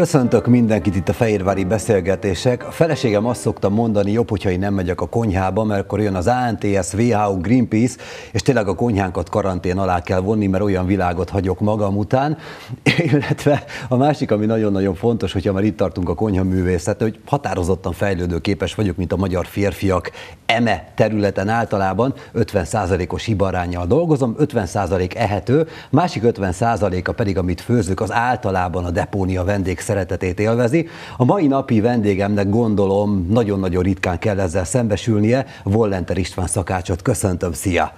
Köszöntök mindenkit itt a Fehérvári beszélgetések. A feleségem azt szokta mondani, jobb, hogyha én nem megyek a konyhába, mert akkor jön az ANTS, WHO, Greenpeace, és tényleg a konyhánkat karantén alá kell vonni, mert olyan világot hagyok magam után. Illetve a másik, ami nagyon-nagyon fontos, hogyha már itt tartunk a konyha művészet, hogy határozottan fejlődőképes vagyok, mint a magyar férfiak eme területen általában 50%-os hibarányjal dolgozom, 50% ehető, másik 50%-a pedig, amit főzök, az általában a depónia vendég szeretetét élvezi. A mai napi vendégemnek gondolom nagyon-nagyon ritkán kell ezzel szembesülnie, Vollenter István szakácsot köszöntöm, szia!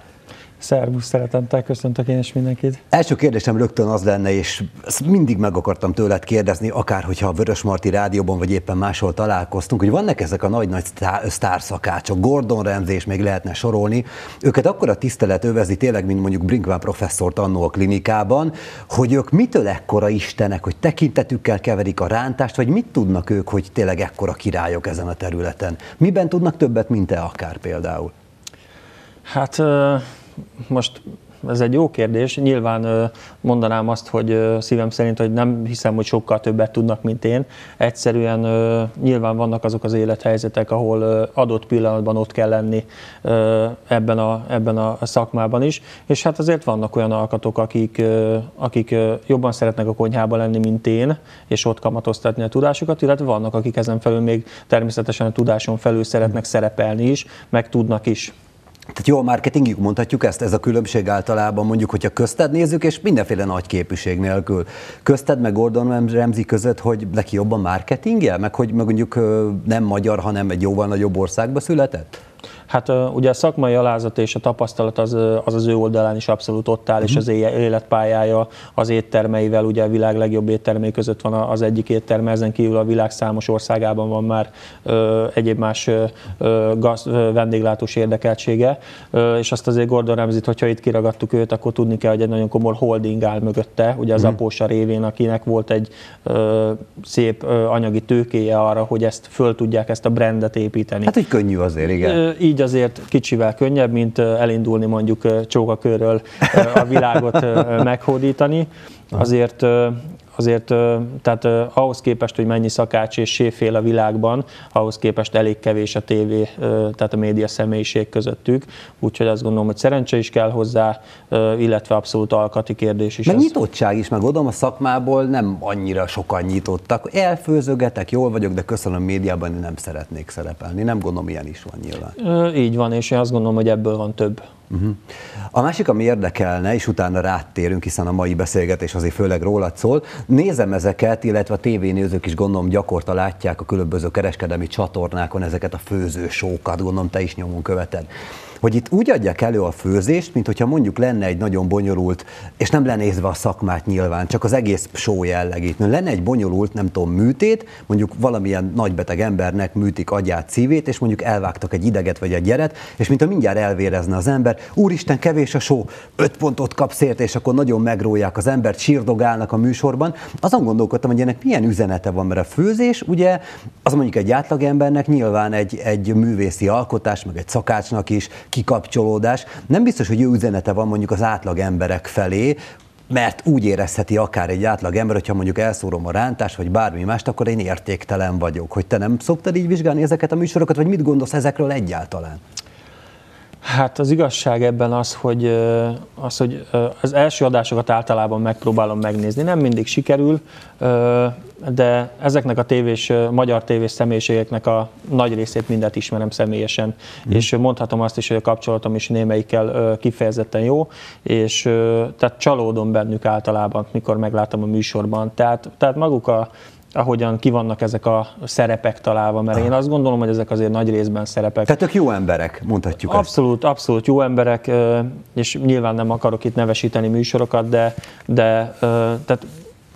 Szervusz, szeretettel köszöntök én is mindenkit. Első kérdésem rögtön az lenne, és ezt mindig meg akartam tőled kérdezni, akár hogyha a Vörösmarty rádióban vagy éppen máshol találkoztunk, hogy vannak ezek a nagy-nagy sztárszakácsok, Gordon Ramsay és még lehetne sorolni, őket akkor a tisztelet övezi tényleg, mint mondjuk Brinkman professzort annó a klinikában, hogy ők mitől ekkora istenek, hogy tekintetükkel keverik a rántást, vagy mit tudnak ők, hogy tényleg ekkora királyok ezen a területen? Miben tudnak többet, mint te akár például? Hát most ez egy jó kérdés. Nyilván mondanám azt, hogy szívem szerint, hogy nem hiszem, hogy sokkal többet tudnak, mint én. Egyszerűen nyilván vannak azok az élethelyzetek, ahol adott pillanatban ott kell lenni ebben a, ebben a szakmában is. És hát azért vannak olyan alkatok, akik, akik jobban szeretnek a konyhában lenni, mint én, és ott kamatoztatni a tudásukat, illetve vannak, akik ezen felül még természetesen a tudáson felül szeretnek szerepelni is, meg tudnak is. Tehát jó a marketingük, mondhatjuk ezt, ez a különbség általában mondjuk, hogyha közted nézzük, és mindenféle nagy képűség nélkül. Közted meg Gordon Ramsay között, hogy neki jobban marketingje, meg hogy meg mondjuk nem magyar, hanem egy jóval nagyobb országba született? Hát ugye a szakmai alázat és a tapasztalat az az, az ő oldalán is abszolút ott áll, uh-huh. és az életpályája az éttermeivel, ugye a világ legjobb éttermei között van az egyik étterme, ezen kívül a világ számos országában van már ö, egyéb más ö, gaz, ö, vendéglátós érdekeltsége, ö, és azt azért Gordon ramsay hogyha itt kiragadtuk őt, akkor tudni kell, hogy egy nagyon komoly holding áll mögötte, ugye az uh-huh. Apósa révén, akinek volt egy ö, szép ö, anyagi tőkéje arra, hogy ezt föl tudják ezt a brandet építeni. Hát, hogy könnyű azért, igen. Ö, így azért kicsivel könnyebb, mint elindulni mondjuk csókakörről a világot meghódítani. Azért azért tehát ahhoz képest, hogy mennyi szakács és séfél a világban, ahhoz képest elég kevés a tévé, tehát a média személyiség közöttük, úgyhogy azt gondolom, hogy szerencse is kell hozzá, illetve abszolút alkati kérdés is. Meg ez. nyitottság is, meg oda a szakmából nem annyira sokan nyitottak. Elfőzögetek, jól vagyok, de köszönöm médiában, nem szeretnék szerepelni. Nem gondolom, ilyen is van nyilván. Így van, és én azt gondolom, hogy ebből van több. Uh-huh. A másik, ami érdekelne, és utána rátérünk, hiszen a mai beszélgetés azért főleg rólad szól, nézem ezeket, illetve a tévénézők is gondolom gyakorta látják a különböző kereskedelmi csatornákon ezeket a főzősókat, gondolom te is nyomon követed hogy itt úgy adják elő a főzést, mint hogyha mondjuk lenne egy nagyon bonyolult, és nem lenézve a szakmát nyilván, csak az egész show jellegét. Lenne egy bonyolult, nem tudom, műtét, mondjuk valamilyen nagybeteg embernek műtik agyát, szívét, és mondjuk elvágtak egy ideget vagy egy gyeret, és mint a mindjárt elvérezne az ember, úristen, kevés a show, öt pontot kapsz ért, és akkor nagyon megróják az embert, sírdogálnak a műsorban. Azon gondolkodtam, hogy ennek milyen üzenete van, mert a főzés, ugye, az mondjuk egy átlagembernek nyilván egy, egy művészi alkotás, meg egy szakácsnak is, kikapcsolódás. Nem biztos, hogy jó üzenete van mondjuk az átlag emberek felé, mert úgy érezheti akár egy átlag ember, hogyha mondjuk elszórom a rántást, vagy bármi mást, akkor én értéktelen vagyok. Hogy te nem szoktad így vizsgálni ezeket a műsorokat, vagy mit gondolsz ezekről egyáltalán? Hát az igazság ebben az, hogy, az, hogy az első adásokat általában megpróbálom megnézni. Nem mindig sikerül, de ezeknek a tévés, magyar tévés személyiségeknek a nagy részét mindet ismerem személyesen, mm. és mondhatom azt is, hogy a kapcsolatom is némelyikkel kifejezetten jó, és tehát csalódom bennük általában, mikor meglátom a műsorban. Tehát, tehát maguk a, ahogyan ki vannak ezek a szerepek találva, mert én azt gondolom, hogy ezek azért nagy részben szerepek. Tehát ők jó emberek, mondhatjuk Abszolút, ezt. abszolút jó emberek, és nyilván nem akarok itt nevesíteni műsorokat, de, de tehát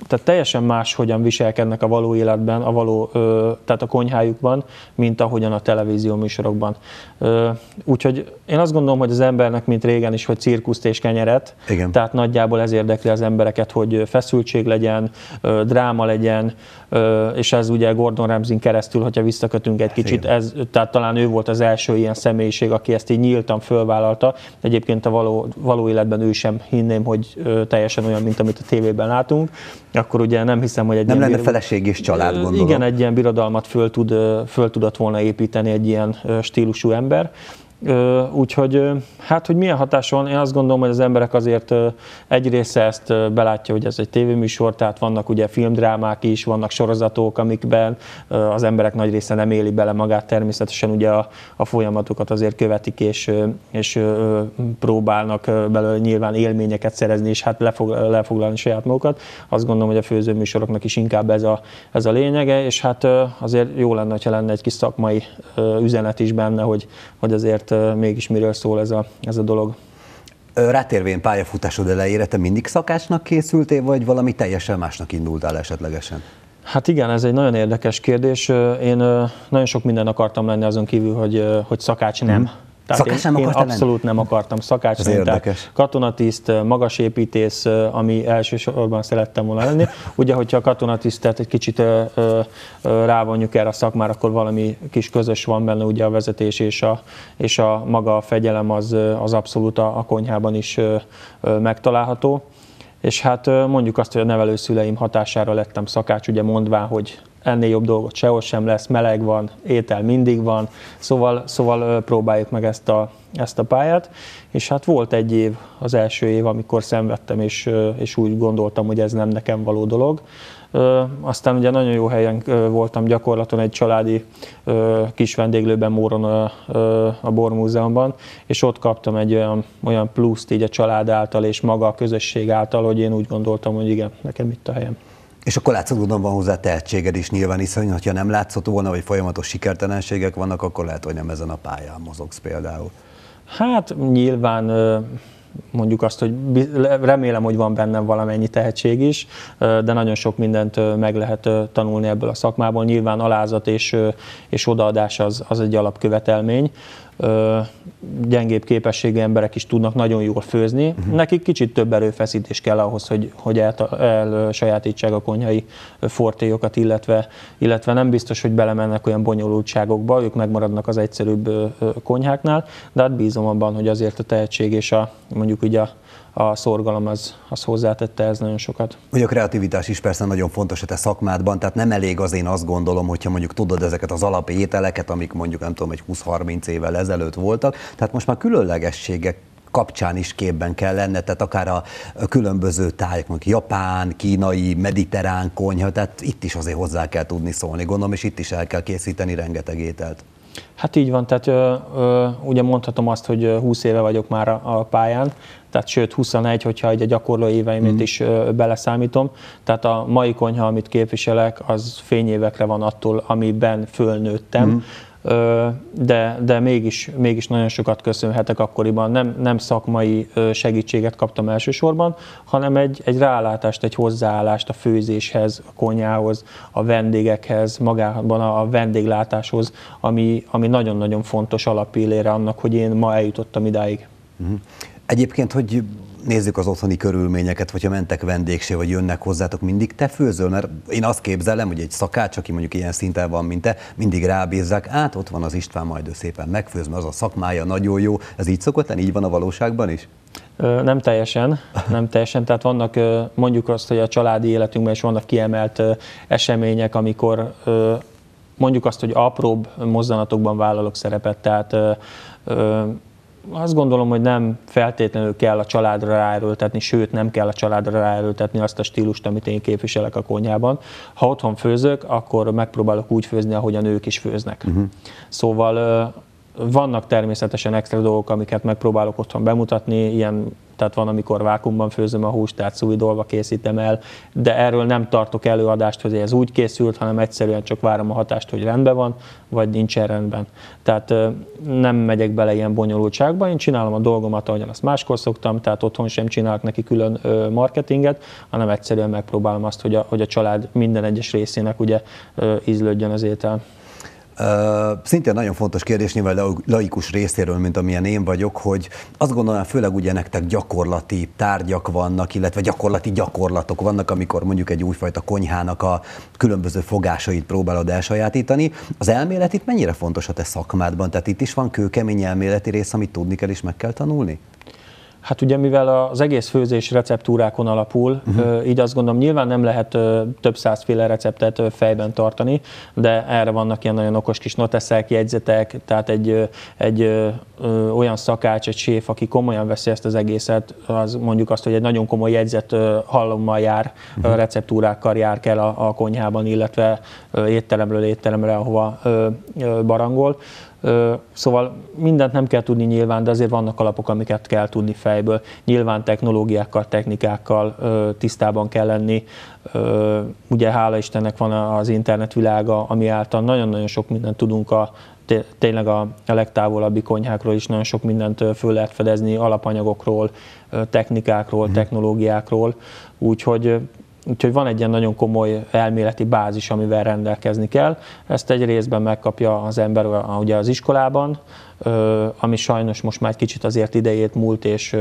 tehát teljesen más, hogyan viselkednek a való életben, a való, ö, tehát a konyhájukban, mint ahogyan a televízió műsorokban. Ö, úgyhogy én azt gondolom, hogy az embernek, mint régen is, hogy cirkuszt és kenyeret, Igen. tehát nagyjából ez érdekli az embereket, hogy feszültség legyen, ö, dráma legyen, ö, és ez ugye Gordon Ramsay keresztül, hogyha visszakötünk egy kicsit, ez, tehát talán ő volt az első ilyen személyiség, aki ezt így nyíltan fölvállalta. Egyébként a való, való életben ő sem hinném, hogy ö, teljesen olyan, mint amit a tévében látunk akkor ugye nem hiszem, hogy egy Nem lenne bir- feleség és család, gondolom. Igen, egy ilyen birodalmat föl, tud, föl tudott volna építeni egy ilyen stílusú ember. Úgyhogy hát, hogy milyen hatása van, én azt gondolom, hogy az emberek azért egy része ezt belátja, hogy ez egy tévéműsor, tehát vannak ugye filmdrámák is, vannak sorozatok, amikben az emberek nagy része nem éli bele magát, természetesen ugye a, a folyamatokat azért követik, és, és próbálnak belőle nyilván élményeket szerezni, és hát lefog, lefoglalni saját magukat. Azt gondolom, hogy a főzőműsoroknak is inkább ez a, ez a lényege, és hát azért jó lenne, ha lenne egy kis szakmai üzenet is benne, hogy, hogy azért ö, mégis miről szól ez a, ez a dolog. Rátérvén pályafutásod elejére, te mindig szakácsnak készültél, vagy valami teljesen másnak indultál esetlegesen? Hát igen, ez egy nagyon érdekes kérdés. Én nagyon sok minden akartam lenni azon kívül, hogy, hogy szakács nem. Tehát Szakács én, nem én akartál lenni? abszolút nem akartam szakács lenni. Tehát érdekes. Katonatiszt, magasépítész, ami elsősorban szerettem volna lenni. Ugye, hogyha a katonatisztet egy kicsit ö, ö, ö, rávonjuk erre a szakmára, akkor valami kis közös van benne, ugye a vezetés és a, és a maga a fegyelem az, az abszolút a, a konyhában is ö, ö, megtalálható. És hát mondjuk azt, hogy a nevelőszüleim hatására lettem szakács, ugye mondván, hogy ennél jobb dolgot sehol sem lesz, meleg van, étel mindig van, szóval, szóval próbáljuk meg ezt a, ezt a pályát. És hát volt egy év, az első év, amikor szenvedtem, és, és úgy gondoltam, hogy ez nem nekem való dolog. Aztán ugye nagyon jó helyen voltam gyakorlaton egy családi kis vendéglőben Móron ö, a Bormúzeumban, és ott kaptam egy olyan, olyan pluszt így a család által és maga a közösség által, hogy én úgy gondoltam, hogy igen, nekem itt a helyem. És akkor gondolom van hozzá tehetséged is nyilván, hiszen ha nem látszott volna, hogy folyamatos sikertelenségek vannak, akkor lehet, hogy nem ezen a pályán mozogsz például. Hát nyilván mondjuk azt, hogy remélem, hogy van bennem valamennyi tehetség is, de nagyon sok mindent meg lehet tanulni ebből a szakmából. Nyilván alázat és, és odaadás az, az egy alapkövetelmény. Gyengébb képességű emberek is tudnak nagyon jól főzni. Uh-huh. Nekik kicsit több erőfeszítés kell ahhoz, hogy, hogy el, elsajátítsák a konyhai fortéjokat, illetve, illetve nem biztos, hogy belemennek olyan bonyolultságokba, ők megmaradnak az egyszerűbb konyháknál, de hát bízom abban, hogy azért a tehetség és a, mondjuk ugye a, a szorgalom az, az hozzátette ez nagyon sokat. Ugye a kreativitás is persze nagyon fontos a te szakmádban, tehát nem elég az én azt gondolom, hogyha mondjuk tudod ezeket az alapételeket, amik mondjuk nem tudom, egy 20-30 évvel ezelőtt voltak, tehát most már különlegességek kapcsán is képben kell lenne, tehát akár a különböző tájak, mondjuk japán, kínai, mediterrán konyha, tehát itt is azért hozzá kell tudni szólni, gondolom, és itt is el kell készíteni rengeteg ételt. Hát így van, tehát ö, ö, ugye mondhatom azt, hogy ö, 20 éve vagyok már a, a pályán, tehát sőt 21, hogyha egy a gyakorló éveimet mm. is ö, beleszámítom. Tehát a mai konyha, amit képviselek, az fényévekre van attól, amiben fölnőttem. Mm. De, de mégis, mégis nagyon sokat köszönhetek akkoriban. Nem, nem szakmai segítséget kaptam elsősorban, hanem egy, egy rálátást, egy hozzáállást a főzéshez, a konyhához, a vendégekhez, magában a a vendéglátáshoz, ami, ami nagyon-nagyon fontos alapillére annak, hogy én ma eljutottam idáig. Mhm. Egyébként, hogy nézzük az otthoni körülményeket, hogyha mentek vendégsé, vagy jönnek hozzátok, mindig te főzöl, mert én azt képzelem, hogy egy szakács, aki mondjuk ilyen szinten van, mint te, mindig rábízzák, át ott van az István, majd ő szépen megfőz, mert az a szakmája nagyon jó. Ez így szokott lenni, így van a valóságban is? Nem teljesen, nem teljesen. Tehát vannak, mondjuk azt, hogy a családi életünkben is vannak kiemelt események, amikor mondjuk azt, hogy apróbb mozzanatokban vállalok szerepet, tehát azt gondolom, hogy nem feltétlenül kell a családra ráerőltetni, sőt nem kell a családra ráerőltetni azt a stílust, amit én képviselek a konyhában. Ha otthon főzök, akkor megpróbálok úgy főzni, ahogyan ők is főznek. Uh-huh. Szóval vannak természetesen extra dolgok, amiket megpróbálok otthon bemutatni, ilyen, tehát van, amikor vákumban főzöm a húst, tehát szújdolva készítem el, de erről nem tartok előadást, hogy ez úgy készült, hanem egyszerűen csak várom a hatást, hogy rendben van, vagy nincsen rendben. Tehát nem megyek bele ilyen bonyolultságba, én csinálom a dolgomat, ahogyan azt máskor szoktam, tehát otthon sem csinálok neki külön marketinget, hanem egyszerűen megpróbálom azt, hogy a, hogy a család minden egyes részének ugye ízlődjön az étel. Szintén nagyon fontos kérdés nyilván laikus részéről, mint amilyen én vagyok, hogy azt gondolom, főleg ugye nektek gyakorlati tárgyak vannak, illetve gyakorlati gyakorlatok vannak, amikor mondjuk egy újfajta konyhának a különböző fogásait próbálod elsajátítani. Az elmélet itt mennyire fontos a te szakmádban? Tehát itt is van kőkemény elméleti rész, amit tudni kell és meg kell tanulni? Hát ugye mivel az egész főzés receptúrákon alapul, uh-huh. így azt gondolom nyilván nem lehet több százféle receptet fejben tartani, de erre vannak ilyen nagyon okos kis noteszek, jegyzetek, tehát egy, egy ö, olyan szakács, egy séf, aki komolyan veszi ezt az egészet, az mondjuk azt, hogy egy nagyon komoly jegyzet ö, hallommal jár, uh-huh. receptúrákkal jár kell a, a konyhában, illetve étteremről étteremre, ahova barangol. Szóval mindent nem kell tudni nyilván, de azért vannak alapok, amiket kell tudni fejből. Nyilván technológiákkal, technikákkal tisztában kell lenni. Ugye hála Istennek van az internetvilága, ami által nagyon-nagyon sok mindent tudunk a tényleg a, legtávolabbi konyhákról is nagyon sok mindent föl lehet fedezni, alapanyagokról, technikákról, mm. technológiákról, úgyhogy Úgyhogy van egy ilyen nagyon komoly elméleti bázis, amivel rendelkezni kell. Ezt egy részben megkapja az ember ugye az iskolában, ami sajnos most már egy kicsit azért idejét múlt, és,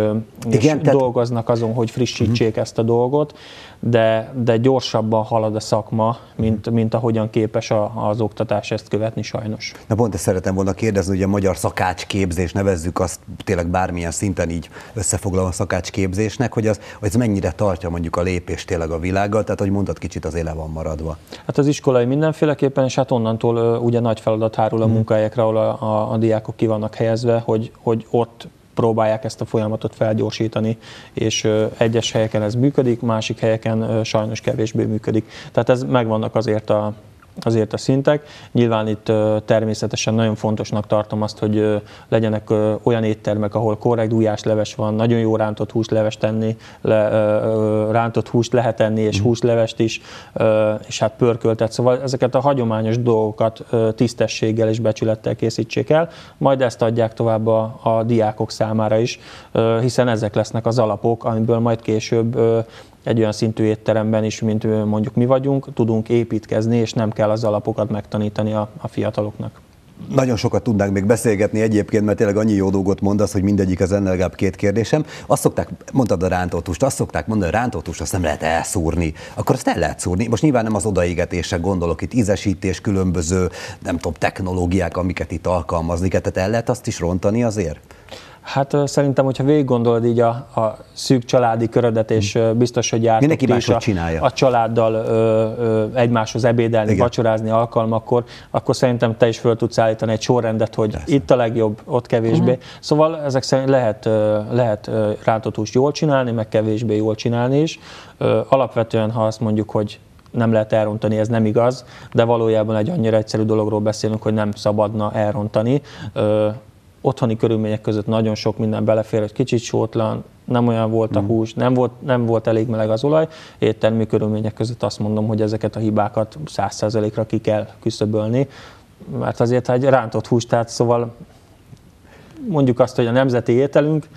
és Igen, dolgoznak azon, hogy frissítsék uh-huh. ezt a dolgot, de, de gyorsabban halad a szakma, mint, mint ahogyan képes a, az oktatás ezt követni sajnos. Na pont ezt szeretem volna kérdezni, hogy a magyar szakácsképzés, nevezzük azt tényleg bármilyen szinten így összefoglalva a szakácsképzésnek, hogy az, hogy ez mennyire tartja mondjuk a lépést tényleg a világgal, tehát hogy mondtad, kicsit az éle van maradva. Hát az iskolai mindenféleképpen, és hát onnantól ugye nagy feladat hárul a uh-huh. munkahelyekre, ahol a, a, a diákok ki vannak helyezve, hogy, hogy ott próbálják ezt a folyamatot felgyorsítani, és egyes helyeken ez működik, másik helyeken sajnos kevésbé működik. Tehát ez megvannak azért a, azért a szintek. Nyilván itt természetesen nagyon fontosnak tartom azt, hogy legyenek olyan éttermek, ahol korrekt leves van, nagyon jó rántott húsleves tenni, le, rántott húst lehet enni, és mm. húslevest is, és hát pörköltet. Szóval ezeket a hagyományos dolgokat tisztességgel és becsülettel készítsék el, majd ezt adják tovább a, a diákok számára is, hiszen ezek lesznek az alapok, amiből majd később egy olyan szintű étteremben is, mint mondjuk mi vagyunk, tudunk építkezni, és nem kell az alapokat megtanítani a, a fiataloknak. Nagyon sokat tudnánk még beszélgetni egyébként, mert tényleg annyi jó dolgot mondasz, hogy mindegyik az ennél legalább két kérdésem. Azt szokták, mondtad a rántótust, azt szokták mondani, hogy rántótust azt nem lehet elszúrni. Akkor azt el lehet szúrni. Most nyilván nem az odaégetésre gondolok, itt ízesítés, különböző, nem tudom, technológiák, amiket itt alkalmazni kell, tehát el lehet azt is rontani azért? Hát szerintem, hogyha végig gondolod így a, a szűk családi körödet, és biztos, hogy jártok is a, csinálja. a családdal ö, ö, egymáshoz ebédelni, Igen. vacsorázni alkalmakkor, akkor szerintem te is föl tudsz állítani egy sorrendet, hogy Persze. itt a legjobb, ott kevésbé. Uh-huh. Szóval ezek szerint lehet, lehet rántott jól csinálni, meg kevésbé jól csinálni is. Alapvetően, ha azt mondjuk, hogy nem lehet elrontani, ez nem igaz, de valójában egy annyira egyszerű dologról beszélünk, hogy nem szabadna elrontani otthoni körülmények között nagyon sok minden belefér, hogy kicsit sótlan, nem olyan volt a mm. hús, nem volt, nem volt elég meleg az olaj. Éttermi körülmények között azt mondom, hogy ezeket a hibákat 100%-ra ki kell küszöbölni, mert azért egy rántott hús, tehát szóval mondjuk azt, hogy a nemzeti ételünk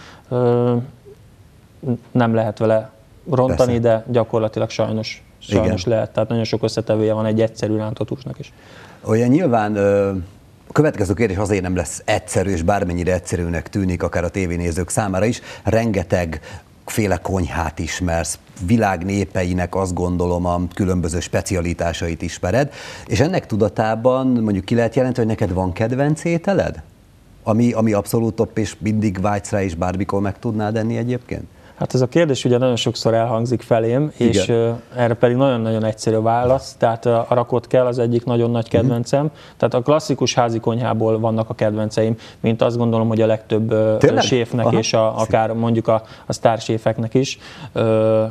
nem lehet vele rontani, Persze. de gyakorlatilag sajnos, sajnos Igen. lehet. Tehát nagyon sok összetevője van egy egyszerű rántott húsnak is. Olyan nyilván a következő kérdés azért nem lesz egyszerű, és bármennyire egyszerűnek tűnik, akár a tévénézők számára is. Rengeteg féle konyhát ismersz, világ népeinek azt gondolom a különböző specialitásait ismered, és ennek tudatában mondjuk ki lehet jelenteni, hogy neked van kedvenc ételed? Ami, ami abszolút top, és mindig vágysz rá, és bármikor meg tudnád enni egyébként? Hát ez a kérdés ugye nagyon sokszor elhangzik felém, Igen. és erre pedig nagyon-nagyon egyszerű válasz. Tehát a rakott kell az egyik nagyon nagy mhm. kedvencem. Uh-huh. Tehát a klasszikus házi konyhából vannak a kedvenceim, mint azt gondolom, hogy a legtöbb uh, séfnek Aha. és a, akár mondjuk a, a sztárséfeknek is.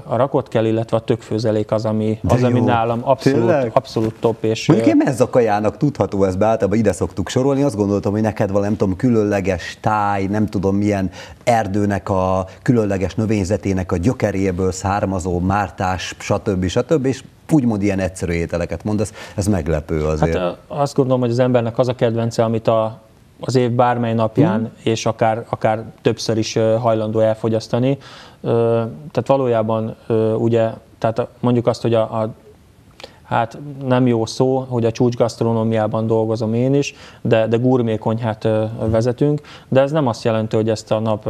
A rakott kell, illetve a tökfőzelék az, ami, az, ami nálam abszolút, abszolút top. És, mondjuk én ez a kajának tudható, ez be általában ide szoktuk sorolni. Azt gondoltam, hogy neked valami, nem tudom, különleges táj, nem tudom milyen erdőnek a különleges növény növényzetének a gyökeréből származó mártás, stb. stb. és úgymond ilyen egyszerű ételeket mondasz, ez meglepő azért. Hát azt gondolom, hogy az embernek az a kedvence, amit a, az év bármely napján, mm. és akár, akár többször is hajlandó elfogyasztani. Tehát valójában ugye, tehát mondjuk azt, hogy a, a hát nem jó szó, hogy a csúcsgasztronómiában dolgozom én is, de, de gurmé konyhát vezetünk, de ez nem azt jelenti, hogy ezt a nap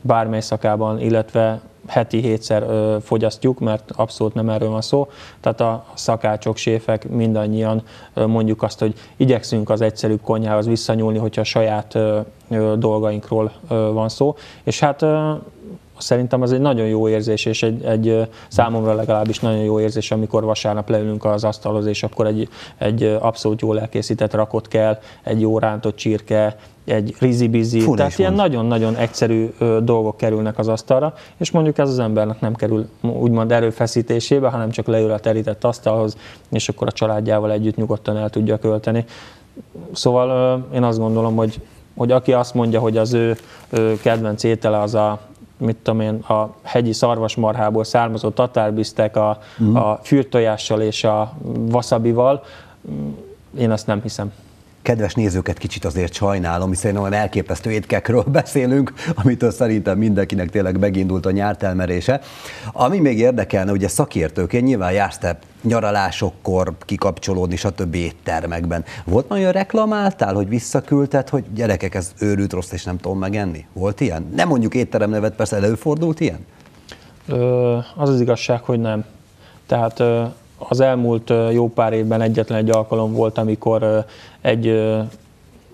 bármely szakában, illetve heti hétszer ö, fogyasztjuk, mert abszolút nem erről van szó. Tehát a szakácsok, séfek mindannyian ö, mondjuk azt, hogy igyekszünk az egyszerűbb konyhához visszanyúlni, hogyha a saját ö, dolgainkról van szó. És hát szerintem az egy nagyon jó érzés, és egy, egy számomra legalábbis nagyon jó érzés, amikor vasárnap leülünk az asztalhoz, és akkor egy, egy abszolút jól elkészített rakot kell, egy jó rántott csirke, egy rizibizi, Fú, tehát ilyen nagyon-nagyon egyszerű dolgok kerülnek az asztalra, és mondjuk ez az embernek nem kerül úgymond erőfeszítésébe, hanem csak leül a terített asztalhoz, és akkor a családjával együtt nyugodtan el tudja költeni. Szóval én azt gondolom, hogy, hogy aki azt mondja, hogy az ő, ő kedvenc étele az a mit tudom én, a hegyi szarvasmarhából származó tatárbisztek a, mm. a fürtojással és a wasabival, én azt nem hiszem kedves nézőket kicsit azért sajnálom, hiszen olyan elképesztő étkekről beszélünk, amitől szerintem mindenkinek tényleg megindult a nyártelmerése. Ami még érdekelne, ugye szakértőként nyilván jársz te nyaralásokkor kikapcsolódni, stb. éttermekben. Volt olyan reklamáltál, hogy visszaküldted, hogy gyerekek, ez őrült rossz, és nem tudom megenni? Volt ilyen? Nem mondjuk étterem nevet, persze előfordult ilyen? Ö, az az igazság, hogy nem. Tehát ö, az elmúlt jó pár évben egyetlen egy alkalom volt, amikor egy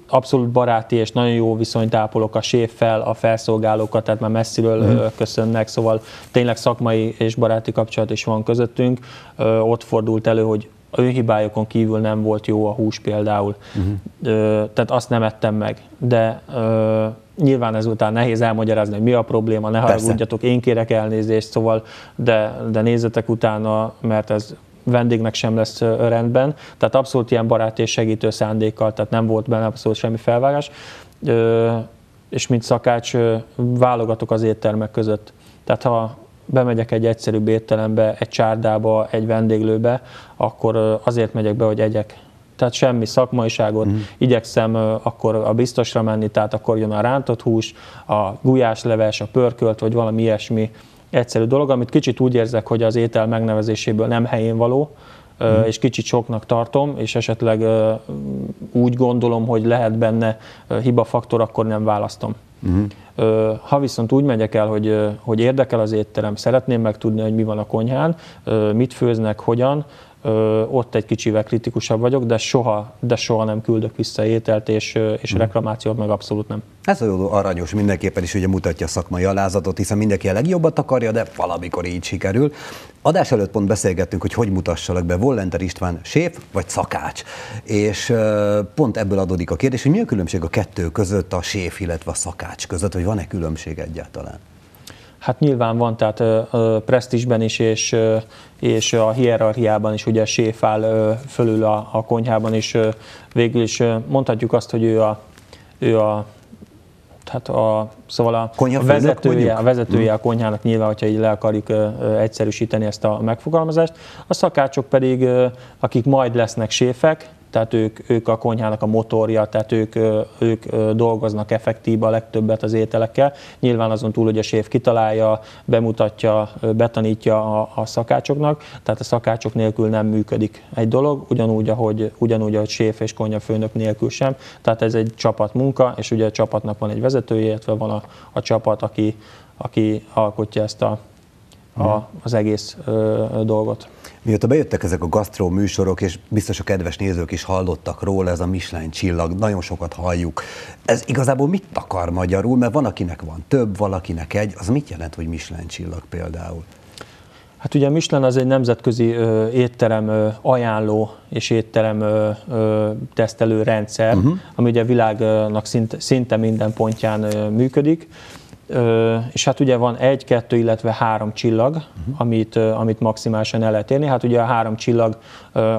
abszolút baráti és nagyon jó viszonyt ápolok a séffel, a felszolgálókat, tehát már messziről mm. köszönnek, szóval tényleg szakmai és baráti kapcsolat is van közöttünk. Ott fordult elő, hogy önhibájokon kívül nem volt jó a hús például, uh-huh. tehát azt nem ettem meg, de nyilván ezután nehéz elmagyarázni, hogy mi a probléma, ne haragudjatok, én kérek elnézést, szóval, de, de nézzetek utána, mert ez vendégnek sem lesz rendben, tehát abszolút ilyen barát és segítő szándékkal, tehát nem volt benne abszolút semmi felvágás, és mint szakács válogatok az éttermek között. Tehát ha bemegyek egy egyszerűbb étterembe, egy csárdába, egy vendéglőbe, akkor azért megyek be, hogy egyek. Tehát semmi szakmaiságot, mm. igyekszem akkor a biztosra menni, tehát akkor jön a rántott hús, a gulyásleves, a pörkölt, vagy valami ilyesmi, egyszerű dolog, amit kicsit úgy érzek, hogy az étel megnevezéséből nem helyén való, mm. és kicsit soknak tartom, és esetleg úgy gondolom, hogy lehet benne hibafaktor, akkor nem választom. Mm. Ha viszont úgy megyek el, hogy, hogy érdekel az étterem, szeretném megtudni, hogy mi van a konyhán, mit főznek, hogyan, ott egy kicsivel kritikusabb vagyok, de soha, de soha nem küldök vissza ételt, és, és mm. reklamációt meg abszolút nem. Ez a jó aranyos mindenképpen is ugye mutatja a szakmai alázatot, hiszen mindenki a legjobbat akarja, de valamikor így sikerül. Adás előtt pont beszélgettünk, hogy hogy mutassalak be Vollenter István séf vagy szakács. És pont ebből adódik a kérdés, hogy mi a különbség a kettő között, a séf, illetve a szakács között, vagy van-e különbség egyáltalán? Hát nyilván van, tehát ö, presztisben is, és, és a hierarchiában is, ugye a séf áll ö, fölül a, a konyhában is, végül is mondhatjuk azt, hogy ő a, ő a hát a, szóval a, a vezetője, a vezetője hmm. a konyhának nyilván, hogyha így le akarjuk ö, ö, egyszerűsíteni ezt a megfogalmazást. A szakácsok pedig, ö, akik majd lesznek séfek, tehát ők, ők a konyhának a motorja, tehát ők, ők dolgoznak effektív a legtöbbet az ételekkel. Nyilván azon túl, hogy a séf kitalálja, bemutatja, betanítja a, a szakácsoknak, tehát a szakácsok nélkül nem működik egy dolog, ugyanúgy, ahogy, ugyanúgy, ahogy séf és konyhafőnök nélkül sem. Tehát ez egy csapatmunka, és ugye a csapatnak van egy vezetője, illetve van a, a csapat, aki, aki alkotja ezt a, a, az egész ö, dolgot. Mióta bejöttek ezek a gasztró műsorok, és biztos a kedves nézők is hallottak róla, ez a Michelin csillag, nagyon sokat halljuk. Ez igazából mit akar magyarul? Mert van, akinek van több, valakinek egy. Az mit jelent, hogy Michelin csillag például? Hát ugye Michelin az egy nemzetközi ö, étterem ö, ajánló és étterem ö, ö, tesztelő rendszer, uh-huh. ami ugye a világnak szinte, szinte minden pontján ö, működik és hát ugye van egy, kettő, illetve három csillag, uh-huh. amit, amit maximálisan el lehet érni. Hát ugye a három csillag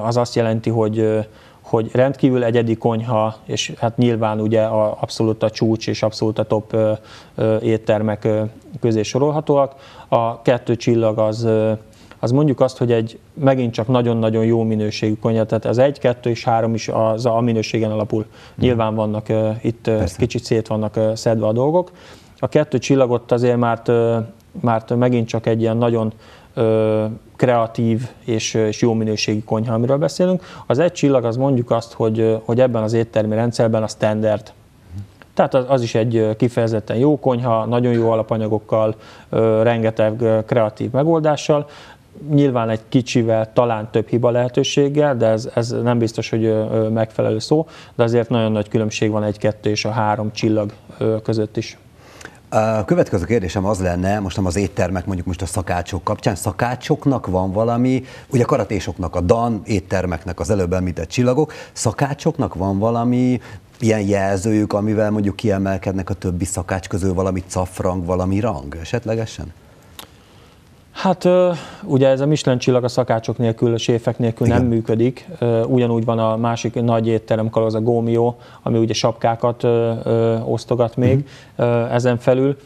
az azt jelenti, hogy hogy rendkívül egyedi konyha, és hát nyilván ugye a, abszolút a csúcs és abszolút a top ö, ö, éttermek ö, közé sorolhatóak. A kettő csillag az, ö, az mondjuk azt, hogy egy megint csak nagyon-nagyon jó minőségű konyha, tehát az egy, kettő és három is az a minőségen alapul. Mhm. Nyilván vannak ö, itt Persze. kicsit szét vannak ö, szedve a dolgok. A kettő csillagot azért már, már megint csak egy ilyen nagyon kreatív és, és jó minőségi konyha, amiről beszélünk. Az egy csillag az mondjuk azt, hogy, hogy ebben az éttermi rendszerben a standard. Tehát az, az is egy kifejezetten jó konyha, nagyon jó alapanyagokkal, rengeteg kreatív megoldással, nyilván egy kicsivel, talán több hiba lehetőséggel, de ez, ez nem biztos, hogy megfelelő szó, de azért nagyon nagy különbség van egy, kettő és a három csillag között is. A következő kérdésem az lenne, most nem az éttermek, mondjuk most a szakácsok kapcsán, szakácsoknak van valami, ugye karatésoknak a dan, éttermeknek az előbb említett csillagok, szakácsoknak van valami ilyen jelzőjük, amivel mondjuk kiemelkednek a többi szakács közül valami cafrang, valami rang esetlegesen? Hát ugye ez a Michelin csillag a szakácsok nélkül, a séfek nélkül Igen. nem működik. Ugyanúgy van a másik nagy étterem, az a Gómió, ami ugye sapkákat osztogat még uh-huh. ezen felül.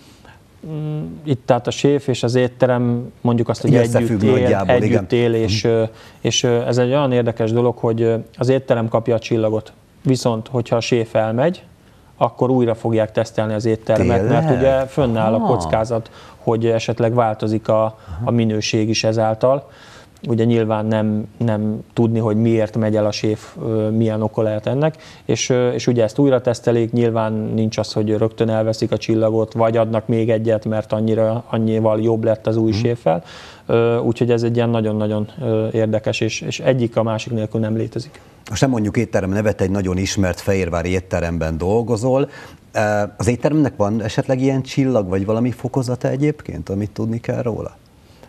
Mm, itt tehát a séf és az étterem mondjuk azt, hogy együtt él, együtt él és, uh-huh. és ez egy olyan érdekes dolog, hogy az étterem kapja a csillagot. Viszont, hogyha a séf elmegy, akkor újra fogják tesztelni az éttermet, Tényleg? mert ugye fönnáll a kockázat, hogy esetleg változik a, a minőség is ezáltal. Ugye nyilván nem, nem tudni, hogy miért megy el a séf, milyen oka lehet ennek, és, és ugye ezt újra tesztelik, nyilván nincs az, hogy rögtön elveszik a csillagot, vagy adnak még egyet, mert annyira, annyival jobb lett az új mm. séffel, úgyhogy ez egy ilyen nagyon-nagyon érdekes, és, és egyik a másik nélkül nem létezik. Most nem mondjuk étterem nevet, egy nagyon ismert fehérvári étteremben dolgozol. Az étteremnek van esetleg ilyen csillag, vagy valami fokozata egyébként, amit tudni kell róla?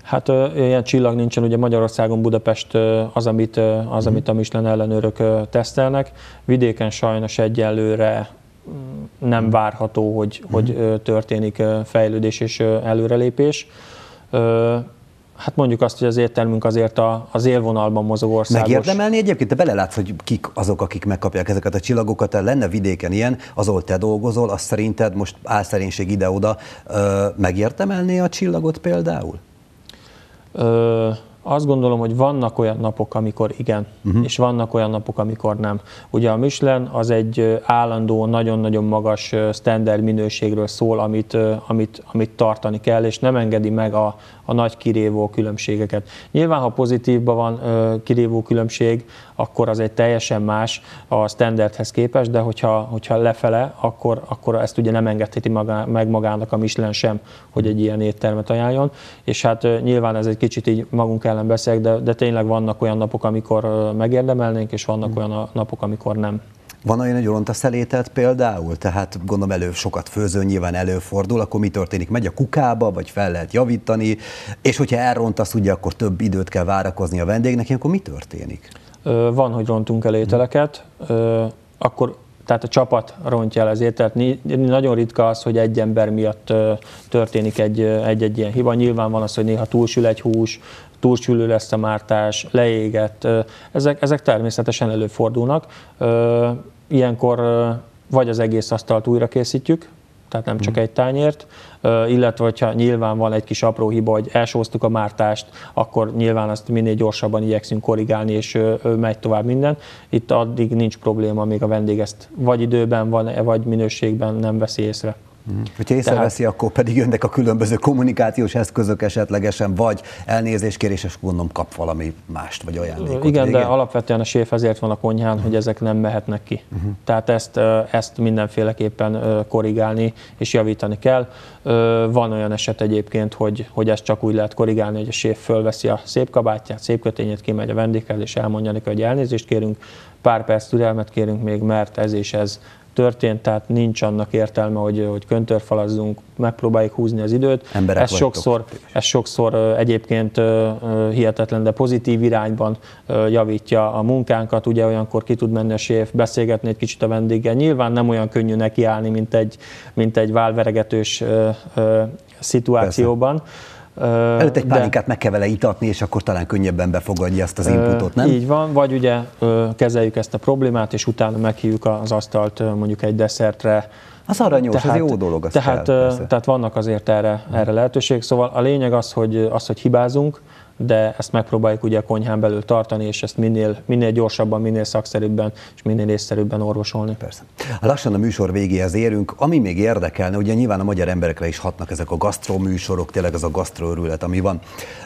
Hát ilyen csillag nincsen, ugye Magyarországon Budapest az, amit, az, amit a Michelin ellenőrök tesztelnek. Vidéken sajnos egyelőre mm, nem várható, hogy, uh-huh. hogy történik fejlődés és előrelépés. Hát mondjuk azt, hogy az éttermünk azért a, az élvonalban mozog országos. Megérdemelni egyébként? Te belelátsz, hogy kik azok, akik megkapják ezeket a csillagokat, te lenne vidéken ilyen, azon te dolgozol, azt szerinted most álszerénység ide-oda, megérdemelné a csillagot például? Ö, azt gondolom, hogy vannak olyan napok, amikor igen, uh-huh. és vannak olyan napok, amikor nem. Ugye a Michelin az egy állandó, nagyon-nagyon magas standard minőségről szól, amit, amit, amit tartani kell, és nem engedi meg a, a nagy kirévó különbségeket. Nyilván, ha pozitívban van ö, kirévó különbség, akkor az egy teljesen más a standardhez képest, de hogyha, hogyha lefele, akkor, akkor ezt ugye nem engedheti magá, meg magának a Michelin sem, hogy egy ilyen éttermet ajánljon. És hát nyilván ez egy kicsit így magunk ellen beszélek, de, de tényleg vannak olyan napok, amikor megérdemelnénk, és vannak hmm. olyan napok, amikor nem. Van olyan, hogy ront a szelétet például? Tehát gondolom elő sokat főző, nyilván előfordul, akkor mi történik? Megy a kukába, vagy fel lehet javítani, és hogyha elrontasz, ugye akkor több időt kell várakozni a vendégnek, akkor mi történik? Van, hogy rontunk el ételeket, akkor tehát a csapat rontja el az ételt. Nagyon ritka az, hogy egy ember miatt történik egy-egy ilyen hiba. Nyilván van az, hogy néha túlsül egy hús, túlsülő lesz a mártás, leégett. Ezek, ezek természetesen előfordulnak. Ilyenkor vagy az egész asztalt újra készítjük, tehát nem csak egy tányért, illetve hogyha nyilván van egy kis apró hiba, hogy elsóztuk a mártást, akkor nyilván azt minél gyorsabban igyekszünk korrigálni, és megy tovább minden. Itt addig nincs probléma, még a vendég ezt vagy időben van, vagy minőségben nem veszi észre. Mm. Hogyha észreveszi, Tehát, akkor pedig jönnek a különböző kommunikációs eszközök esetlegesen, vagy elnézéskérés, és gondolom kap valami mást, vagy ajándékot. Igen, végén. de alapvetően a séf ezért van a konyhán, uh-huh. hogy ezek nem mehetnek ki. Uh-huh. Tehát ezt, ezt mindenféleképpen korrigálni és javítani kell. Van olyan eset egyébként, hogy, hogy ezt csak úgy lehet korrigálni, hogy a séf fölveszi a szép kabátját, szép kötényét, kimegy a vendéghez, és elmondja neki, hogy elnézést kérünk, pár perc türelmet kérünk még, mert ez és ez történt, tehát nincs annak értelme, hogy, hogy köntörfalazzunk, megpróbáljuk húzni az időt. Emberek ez sokszor, ez sokszor egyébként hihetetlen, de pozitív irányban javítja a munkánkat, ugye olyankor ki tud menni a séf, beszélgetni egy kicsit a vendéggel. Nyilván nem olyan könnyű nekiállni, mint egy, mint egy válveregetős szituációban. Persze Előtt egy pálinkát meg kell vele itatni, és akkor talán könnyebben befogadja ezt az inputot, nem? Így van, vagy ugye kezeljük ezt a problémát, és utána meghívjuk az asztalt mondjuk egy desszertre, az aranyos, tehát, ez jó dolog. Az tehát, kell, tehát vannak azért erre, erre lehetőség. Szóval a lényeg az, hogy, az, hogy hibázunk, de ezt megpróbáljuk ugye a konyhán belül tartani, és ezt minél, minél gyorsabban, minél szakszerűbben és minél észszerűbben orvosolni. Persze. Lassan a műsor végéhez érünk. Ami még érdekelne, ugye nyilván a magyar emberekre is hatnak ezek a gasztroműsorok, tényleg az a gasztroörület, ami van.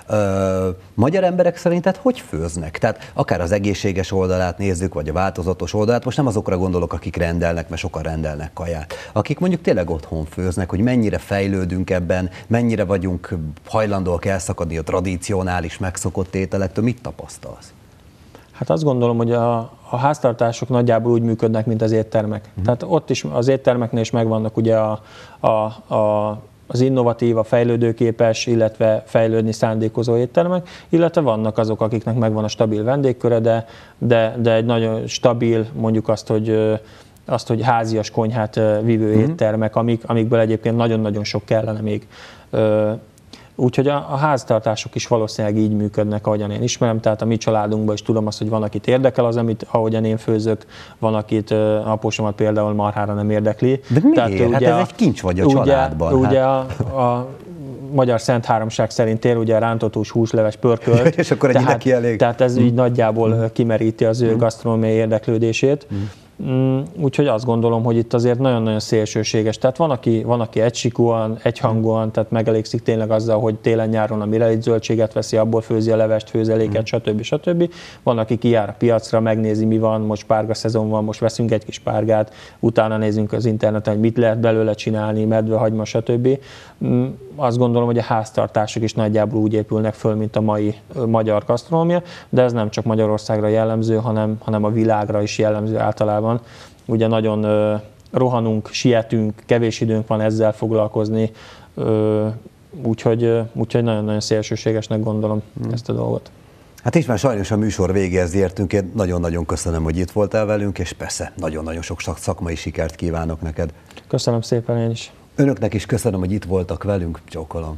Ö, magyar emberek szerinted hogy főznek? Tehát akár az egészséges oldalát nézzük, vagy a változatos oldalát, most nem azokra gondolok, akik rendelnek, mert sokan rendelnek kaját. Akik mondjuk tényleg otthon főznek, hogy mennyire fejlődünk ebben, mennyire vagyunk hajlandóak elszakadni a tradíciónál, normális, megszokott ételektől mit tapasztalsz? Hát azt gondolom, hogy a, a háztartások nagyjából úgy működnek, mint az éttermek. Uh-huh. Tehát ott is az éttermeknél is megvannak ugye a, a, a az innovatív, a fejlődőképes, illetve fejlődni szándékozó éttermek, illetve vannak azok, akiknek megvan a stabil vendégköre, de, de, de egy nagyon stabil, mondjuk azt, hogy azt, hogy házias konyhát vívő uh-huh. éttermek, amik, amikből egyébként nagyon-nagyon sok kellene még Úgyhogy a, a háztartások is valószínűleg így működnek, ahogyan én ismerem, tehát a mi családunkban is tudom azt, hogy van, akit érdekel az, amit, ahogyan én főzök, van, akit uh, apósomat például marhára nem érdekli. De miért? Tehát, hát ugye, ez egy kincs vagy a ugye, családban. Ugye hát. a, a magyar szent háromság szerint él ugye rántottús húsleves pörkölt. és akkor egy tehát, elég. Tehát ez mm. így nagyjából kimeríti az ő mm. gasztronómiai érdeklődését. Mm. Mm, úgyhogy azt gondolom, hogy itt azért nagyon-nagyon szélsőséges. Tehát van, aki, van, aki egysikúan, egyhangúan, tehát megelégszik tényleg azzal, hogy télen-nyáron a mirelit zöldséget veszi, abból főzi a levest, főzeléket, mm. stb. stb. Van, aki kijár a piacra, megnézi, mi van, most párga szezon van, most veszünk egy kis párgát, utána nézünk az interneten, hogy mit lehet belőle csinálni, medve, hagyma, stb. Mm, azt gondolom, hogy a háztartások is nagyjából úgy épülnek föl, mint a mai magyar gasztronómia, de ez nem csak Magyarországra jellemző, hanem, hanem a világra is jellemző általában. Ugye nagyon rohanunk, sietünk, kevés időnk van ezzel foglalkozni, úgyhogy, úgyhogy nagyon-nagyon szélsőségesnek gondolom hmm. ezt a dolgot. Hát is már sajnos a műsor végéhez értünk, én nagyon-nagyon köszönöm, hogy itt voltál velünk, és persze nagyon-nagyon sok szakmai sikert kívánok neked. Köszönöm szépen én is. Önöknek is köszönöm, hogy itt voltak velünk, csókolom.